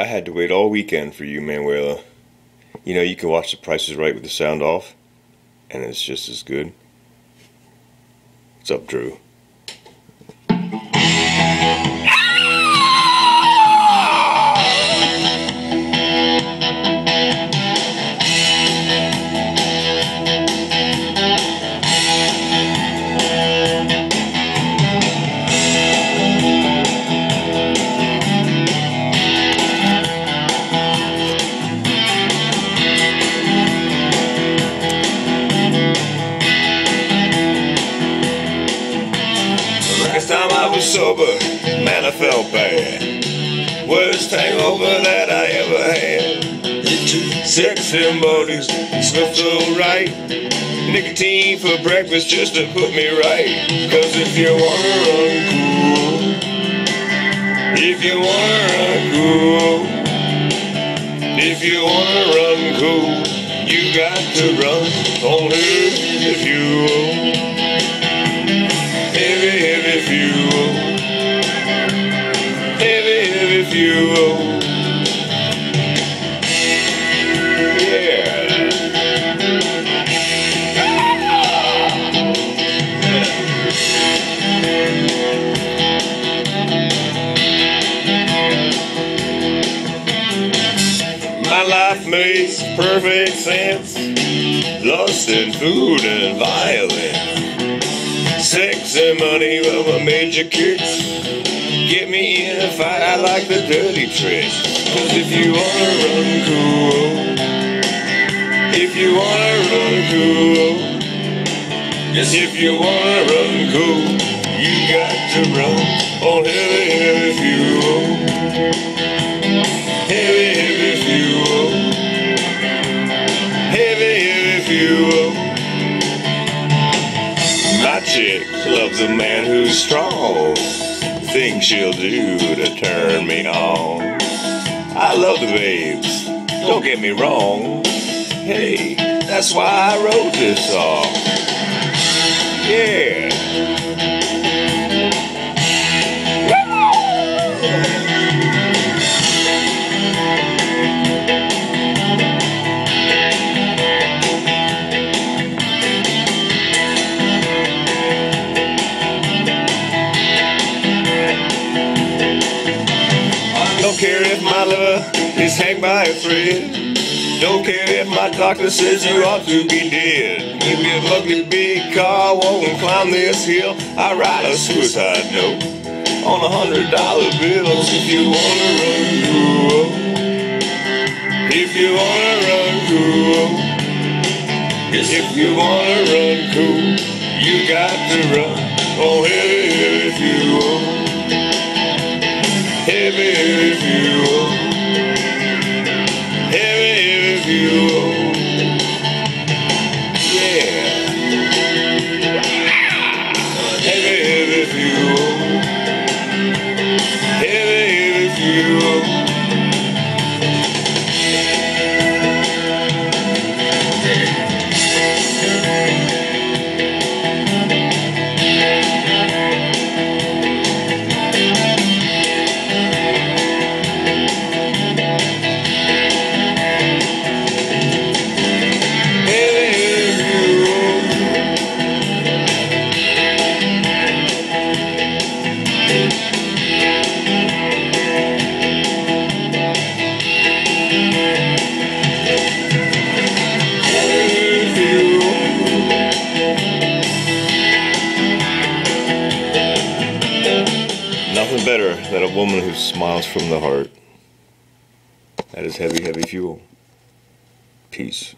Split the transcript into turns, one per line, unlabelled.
I had to wait all weekend for you, Manuela. You know, you can watch The Price is Right with the sound off, and it's just as good. What's up, Drew? Last time I was sober, man, I felt bad. Worst hangover that I ever had. Sex and bodies so right. Nicotine for breakfast just to put me right. Cause if you wanna run cool, if you wanna run cool, if you wanna run cool, you got to run on heavy fuel. Fuel. Heavy, heavy fuel. Yeah. My life makes perfect sense. Lust and food and violence. Sex and money were my major kicks. Get me in a fight, I like the dirty tricks. Cause if you wanna run cool, if you wanna run cool, if you wanna run cool, you got to run on heavy, heavy fuel. Chick loves a man who's strong. Things she'll do to turn me on. I love the babes, don't get me wrong. Hey, that's why I wrote this song. Yeah. Care if my lover is hanged by a thread. Don't care if my doctor says you ought to be dead. Give me a ugly big car, won't climb this hill. I write a suicide note on a hundred dollar bills if you wanna run cool. If you wanna run cool. If you wanna run cool, you got to run. Better than a woman who smiles from the heart. That is heavy, heavy fuel. Peace.